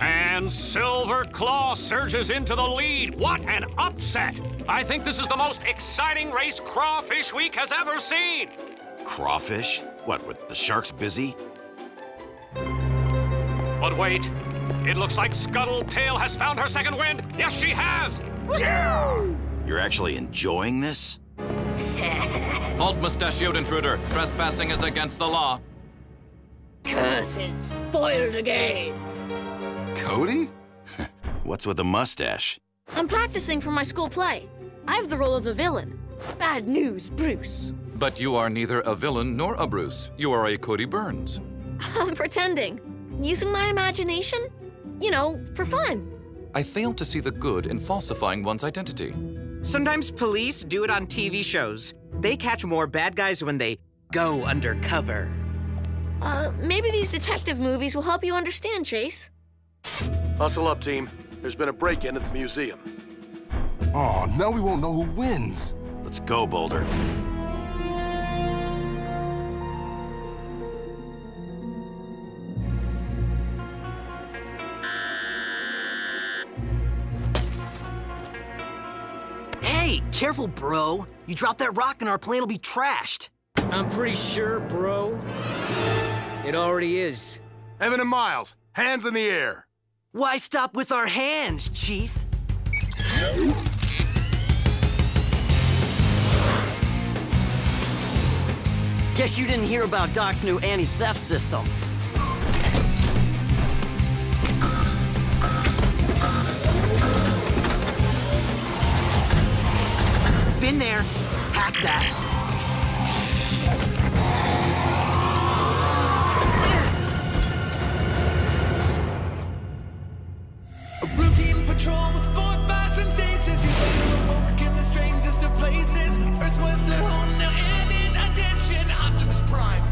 And Silver Claw surges into the lead. What an upset! I think this is the most exciting race Crawfish Week has ever seen. Crawfish? What, with the sharks busy? But wait, it looks like Scuttle Tail has found her second wind. Yes, she has. You're actually enjoying this? Halt, mustachioed intruder. Trespassing is against the law. Curses! Foiled again! Cody? What's with the mustache? I'm practicing for my school play. I have the role of the villain. Bad news, Bruce. But you are neither a villain nor a Bruce. You are a Cody Burns. I'm pretending. Using my imagination? You know, for fun. I fail to see the good in falsifying one's identity. Sometimes police do it on TV shows. They catch more bad guys when they go undercover. Uh, maybe these detective movies will help you understand, Chase. Hustle up, team. There's been a break-in at the museum. Oh, now we won't know who wins. Let's go, Boulder. Hey, careful, bro. You drop that rock and our plane will be trashed. I'm pretty sure, bro. It already is. Evan and Myles, hands in the air. Why stop with our hands, Chief? Guess you didn't hear about Doc's new anti-theft system. Been there. Hack that. Strangest. Earth was their home now, in addition, Optimus Prime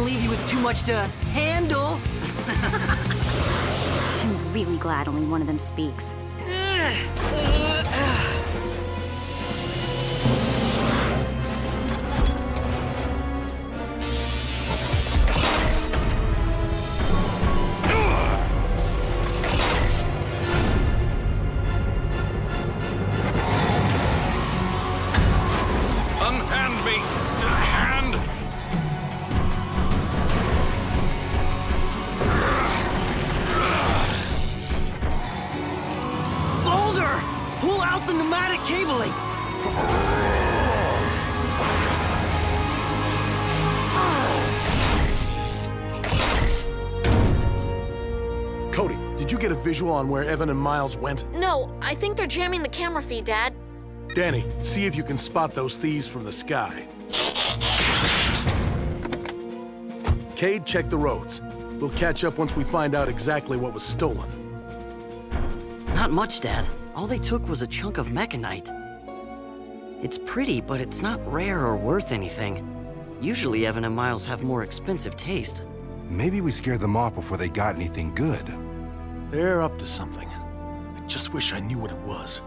didn't leave you with too much to handle. I'm really glad only one of them speaks. Did you get a visual on where Evan and Myles went? No, I think they're jamming the camera feed, Dad. Dani, see if you can spot those thieves from the sky. Kade, check the roads. We'll catch up once we find out exactly what was stolen. Not much, Dad. All they took was a chunk of mechanite. It's pretty, but it's not rare or worth anything. Usually Evan and Myles have more expensive taste. Maybe we scared them off before they got anything good. They're up to something. I just wish I knew what it was.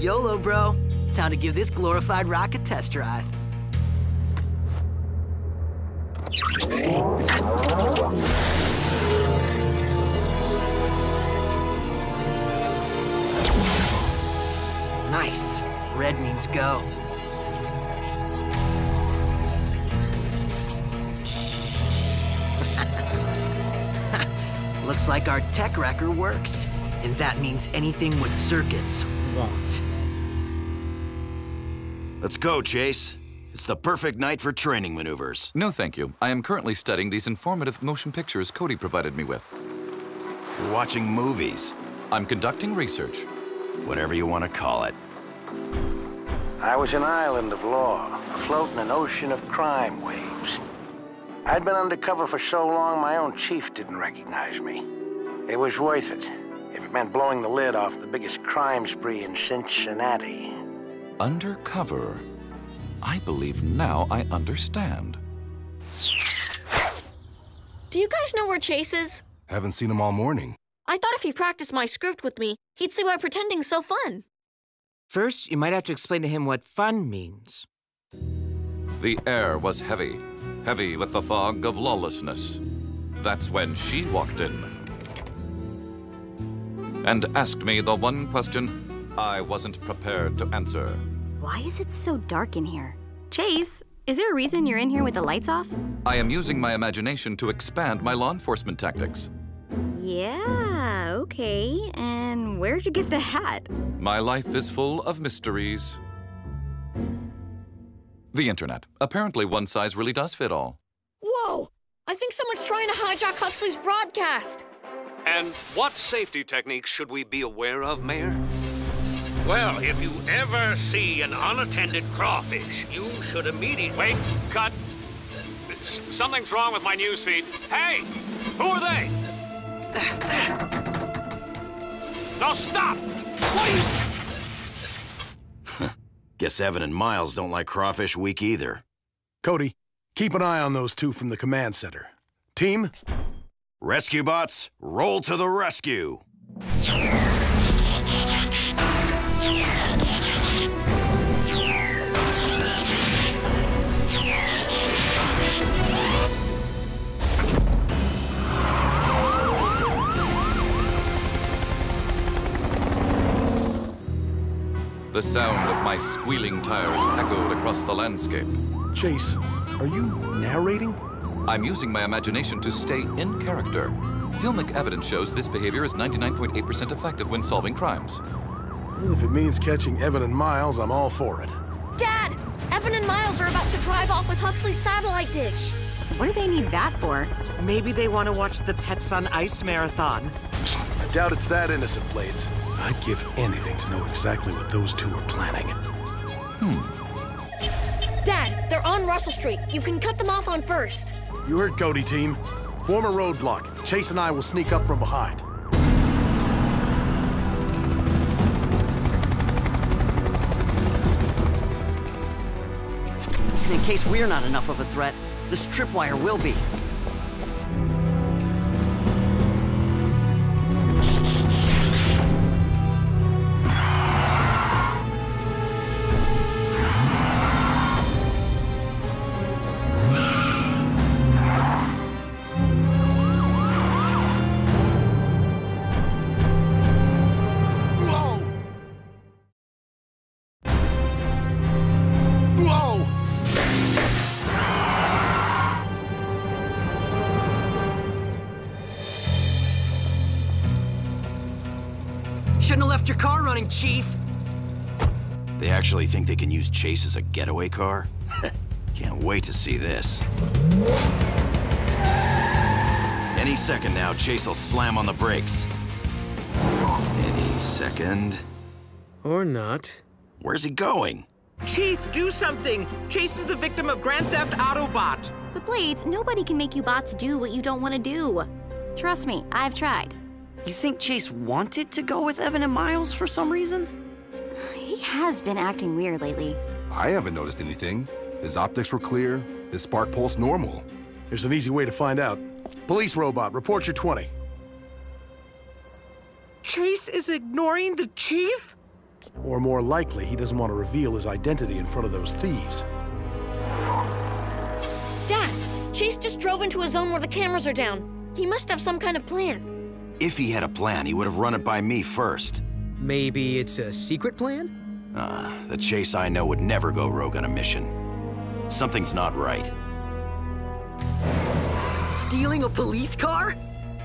YOLO, bro. Time to give this glorified rock a test drive. Red means go. Looks like our tech wrecker works. And that means anything with circuits won't. Let's go, Chase. It's the perfect night for training maneuvers. No, thank you. I am currently studying these informative motion pictures Cody provided me with. You're watching movies. I'm conducting research. Whatever you want to call it. I was an island of law, afloat in an ocean of crime waves. I'd been undercover for so long, my own chief didn't recognize me. It was worth it, if it meant blowing the lid off the biggest crime spree in Cincinnati. Undercover. I believe now I understand. Do you guys know where Chase is? Haven't seen him all morning. I thought if he practiced my script with me, he'd see why pretending's so fun. First, you might have to explain to him what fun means. The air was heavy, heavy with the fog of lawlessness. That's when she walked in and asked me the one question I wasn't prepared to answer. Why is it so dark in here? Chase, is there a reason you're in here with the lights off? I am using my imagination to expand my law enforcement tactics. Yeah, okay. And where'd you get the hat? My life is full of mysteries. The internet. Apparently, one size really does fit all. Whoa! I think someone's trying to hijack Huxley's broadcast. And what safety techniques should we be aware of, Mayor? Well, if you ever see an unattended crawfish, you should immediately... Wait, cut. S- Something's wrong with my newsfeed. Hey, who are they? No, stop! Wait! Guess Evan and Myles don't like Crawfish Week either. Cody, keep an eye on those two from the command center. Team, Rescue bots, roll to the rescue! The sound of my squealing tires echoed across the landscape. Chase, are you narrating? I'm using my imagination to stay in character. Filmic evidence shows this behavior is 99.8% effective when solving crimes. If it means catching Evan and Myles, I'm all for it. Dad! Evan and Myles are about to drive off with Huxley's satellite dish. What do they need that for? Maybe they want to watch the Pets on Ice marathon. I doubt it's that innocent, Blades. I'd give anything to know exactly what those two are planning. Hmm. Dad, they're on Russell Street. You can cut them off on first. You heard Cody, team. Form a roadblock. Chase and I will sneak up from behind. And in case we're not enough of a threat, this tripwire will be. Left your running, Chief. They actually think they can use Chase as a getaway car? Can't wait to see this. Any second now, Chase will slam on the brakes. Any second. Or not. Where's he going? Chief, do something! Chase is the victim of Grand Theft Autobot! But Blades, nobody can make you bots do what you don't want to do. Trust me, I've tried. You think Chase wanted to go with Evan and Myles for some reason? He has been acting weird lately. I haven't noticed anything. His optics were clear, his spark pulse normal. There's an easy way to find out. Police robot, report your 20. Chase is ignoring the chief? Or more likely, he doesn't want to reveal his identity in front of those thieves. Dad, Chase just drove into a zone where the cameras are down. He must have some kind of plan. If he had a plan, he would have run it by me first. Maybe it's a secret plan? Uh, the Chase I know would never go rogue on a mission. Something's not right. Stealing a police car?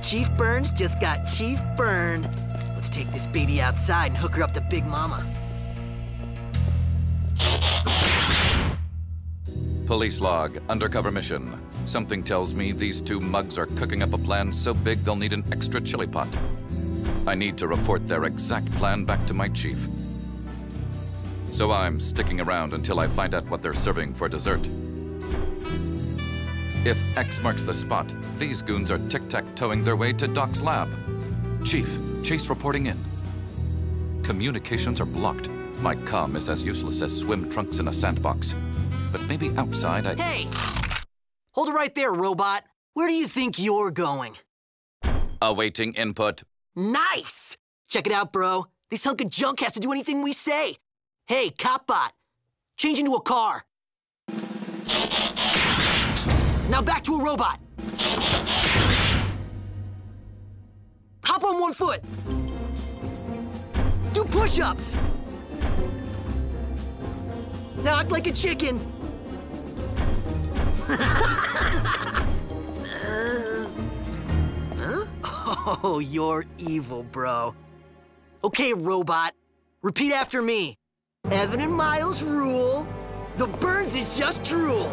Chief Burns just got Chief Burned. Let's take this baby outside and hook her up to Big Mama. Police log, undercover mission. Something tells me these two mugs are cooking up a plan so big they'll need an extra chili pot. I need to report their exact plan back to my chief. So I'm sticking around until I find out what they're serving for dessert. If X marks the spot, these goons are tic-tac-toeing their way to Doc's lab. Chief, Chase reporting in. Communications are blocked. My comm is as useless as swim trunks in a sandbox. But maybe outside I... Hey! Hold it right there, robot. Where do you think you're going? Awaiting input. Nice! Check it out, bro. This hunk of junk has to do anything we say. Hey, Copbot, change into a car. Now back to a robot. Hop on one foot. Do push-ups. Now act like a chicken. huh? Oh, you're evil, bro. Okay, robot. Repeat after me. Evan and Myles rule. The Burns is just drool.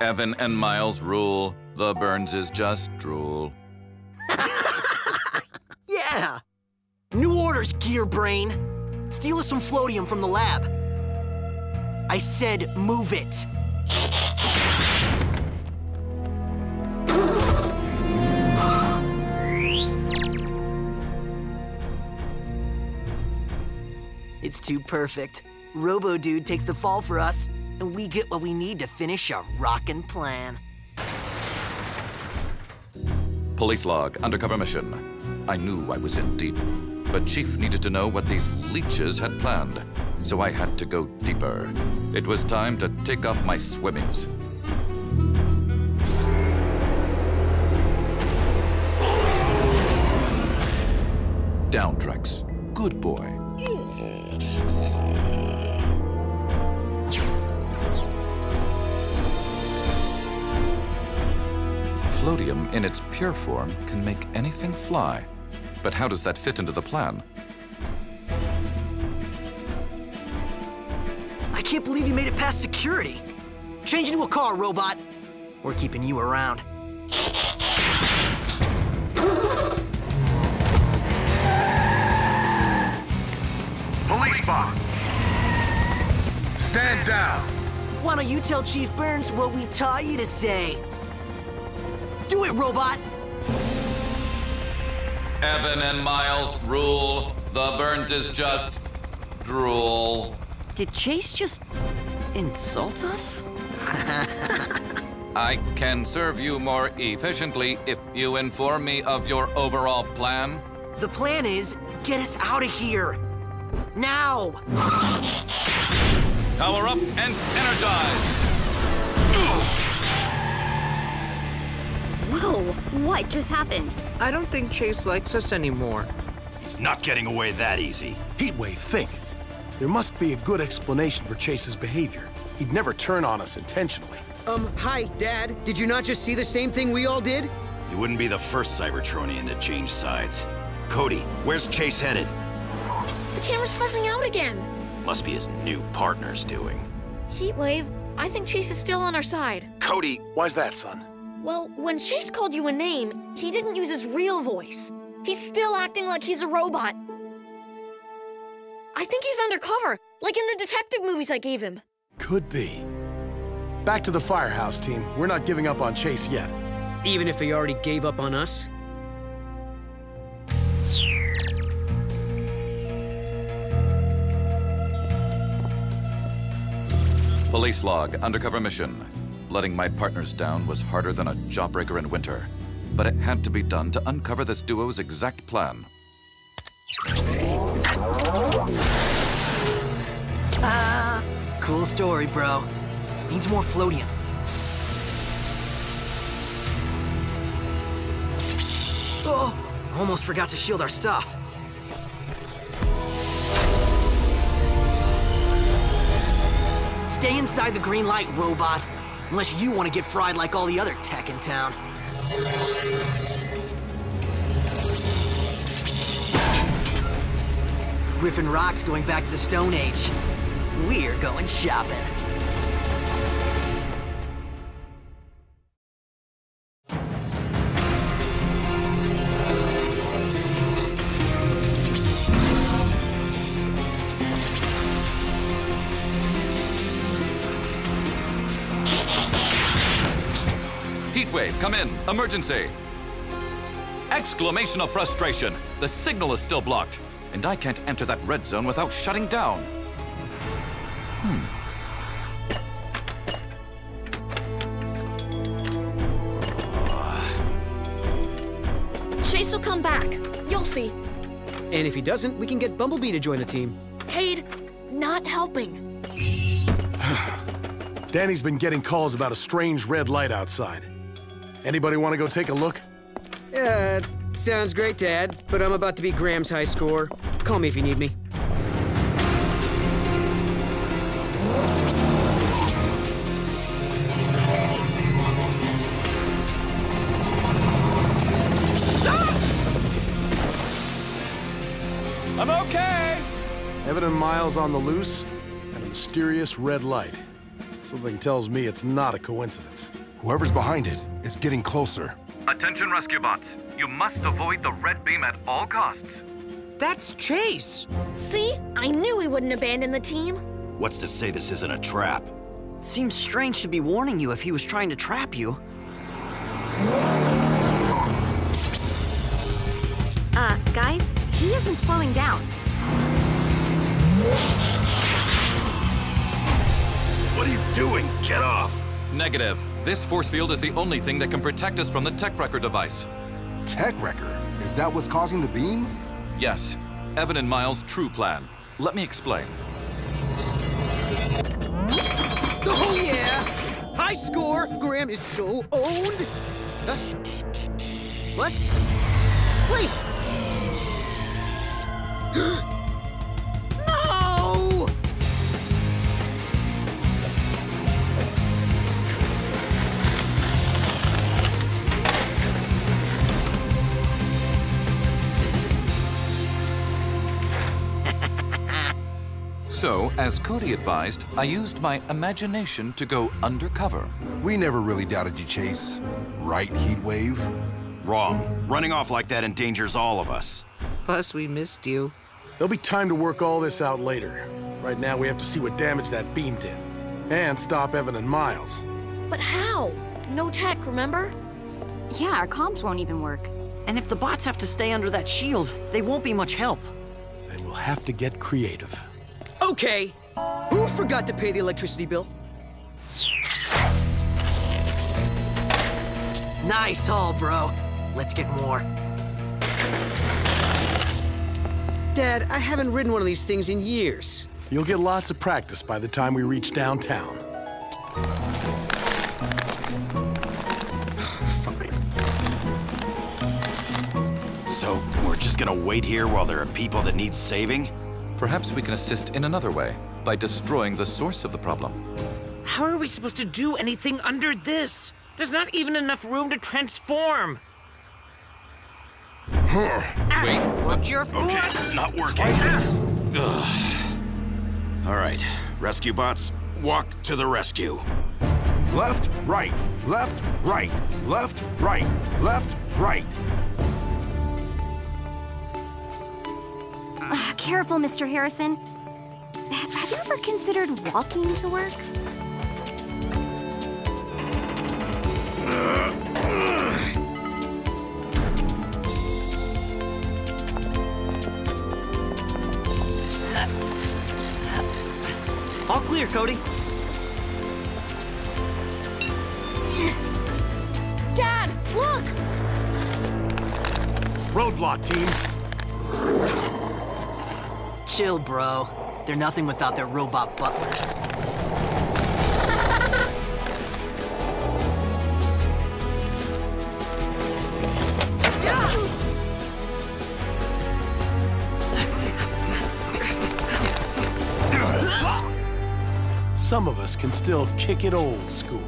Evan and Myles rule. The Burns is just drool. Yeah. New orders, Gear Brain. Steal us some floatium from the lab. I said move it. It's too perfect. Robo Dude takes the fall for us, and we get what we need to finish our rockin' plan. Police log, undercover mission. I knew I was in deep, but Chief needed to know what these leeches had planned, so I had to go deeper. It was time to take off my swimmies. Down, Drex. Good boy. Floatium, in its pure form, can make anything fly. But how does that fit into the plan? I can't believe you made it past security. Change into a car, robot. We're keeping you around. Police bot! Stand down! Why don't you tell Chief Burns what we taught you to say? Do it, robot! Evan and Myles rule. The Burns is just drool. Did Chase just insult us? I can serve you more efficiently if you inform me of your overall plan. The plan is get us out of here. Now! Power up and energize. Whoa, what just happened? I don't think Chase likes us anymore. He's not getting away that easy. Heatwave, think. There must be a good explanation for Chase's behavior. He'd never turn on us intentionally. Um, hi, Dad. Did you not just see the same thing we all did? You wouldn't be the first Cybertronian to change sides. Cody, where's Chase headed? The camera's fuzzing out again. Must be his new partner's doing. Heatwave, I think Chase is still on our side. Cody! Why's that, son? Well, when Chase called you a name, he didn't use his real voice. He's still acting like he's a robot. I think he's undercover, like in the detective movies I gave him. Could be. Back to the firehouse, team. We're not giving up on Chase yet. Even if he already gave up on us? Police log, undercover mission. Letting my partners down was harder than a jawbreaker in winter. But it had to be done to uncover this duo's exact plan. Ah, cool story, bro. Needs more floatium. Oh, almost forgot to shield our stuff. Stay inside the green light, robot. Unless you want to get fried like all the other tech in town. Griffin Rock's going back to the Stone Age. We're going shopping. Heatwave, come in. Emergency. Exclamation of frustration. The signal is still blocked, and I can't enter that red zone without shutting down. Hmm. Chase will come back. You'll see. And if he doesn't, we can get Bumblebee to join the team. Kade, not helping. Dani's been getting calls about a strange red light outside. Anybody want to go take a look? Uh, sounds great, Dad, but I'm about to be Graham's high score. Call me if you need me. I'm okay! Evan and Myles on the loose, and a mysterious red light. Something tells me it's not a coincidence. Whoever's behind it is getting closer. Attention, rescue bots. You must avoid the red beam at all costs. That's Chase. See? I knew he wouldn't abandon the team. What's to say this isn't a trap? Seems strange to be warning you if he was trying to trap you. Uh, guys, he isn't slowing down. What are you doing? Get off! Negative. This force field is the only thing that can protect us from the Tech Wrecker device. Tech Wrecker? Is that what's causing the beam? Yes. Evan and Myles' true plan. Let me explain. Oh, yeah! High score! Graham is so owned! Huh? What? Wait! So, as Cody advised, I used my imagination to go undercover. We never really doubted you, Chase. Right, Heatwave? Wrong. Running off like that endangers all of us. Plus, we missed you. There'll be time to work all this out later. Right now, we have to see what damage that beam did. And stop Evan and Myles. But how? No tech, remember? Yeah, our comms won't even work. And if the bots have to stay under that shield, they won't be much help. Then we'll have to get creative. Okay. Who forgot to pay the electricity bill? Nice haul, bro. Let's get more. Dad, I haven't ridden one of these things in years. You'll get lots of practice by the time we reach downtown. Fine. So, we're just gonna wait here while there are people that need saving? Perhaps we can assist in another way by destroying the source of the problem. How are we supposed to do anything under this? There's not even enough room to transform. Huh. Ah, Wait, Watch your Okay, it's not working. Ugh. All right, rescue bots, walk to the rescue. Left, right, left, right, left, right, left, right. Uh, careful, Mr. Harrison. Have you ever considered walking to work? All clear, Cody. Dad, look! Roadblock, team. Chill, bro. They're nothing without their robot butlers. Some of us can still kick it old school.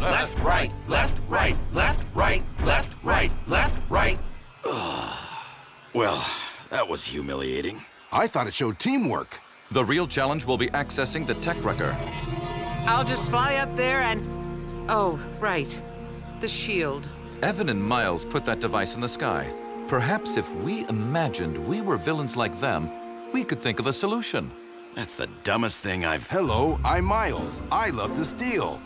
Left, right, left, right, left, right, left, right, left, right. Ugh. well, that was humiliating. I thought it showed teamwork. The real challenge will be accessing the Tech Wrecker. I'll just fly up there and. Oh, right. The shield. Evan and Myles put that device in the sky. Perhaps if we imagined we were villains like them, we could think of a solution. That's the dumbest thing I've. Hello, I'm Myles. I love to steal.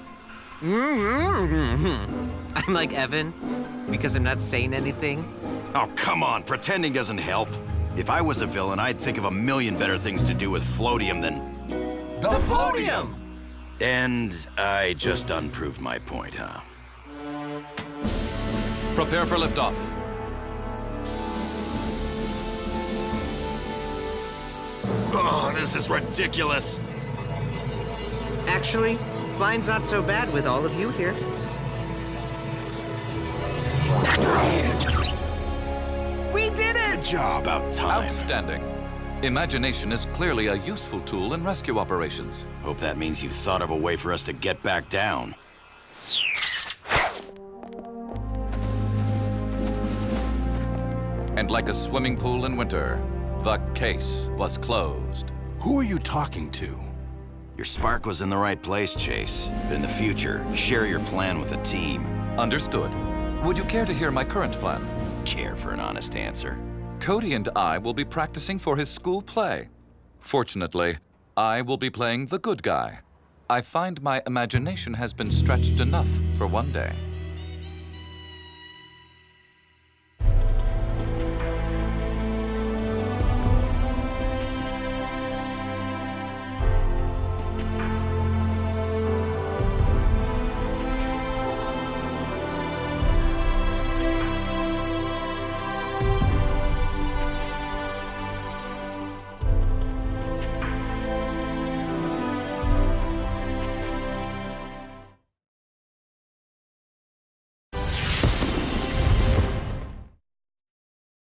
Mm -hmm. I'm like Evan because I'm not saying anything. Oh, come on. Pretending doesn't help. If I was a villain, I'd think of a million better things to do with floatium than... The Floatium! And I just unproved my point, huh? Prepare for liftoff. Oh, this is ridiculous. Actually, flying's not so bad with all of you here. We did it! Good job. About time. Outstanding. Imagination is clearly a useful tool in rescue operations. Hope that means you've thought of a way for us to get back down. And like a swimming pool in winter, the case was closed. Who are you talking to? Your spark was in the right place, Chase. But in the future, share your plan with the team. Understood. Would you care to hear my current plan? Care for an honest answer. Cody and I will be practicing for his school play. Fortunately, I will be playing the good guy. I find my imagination has been stretched enough for one day.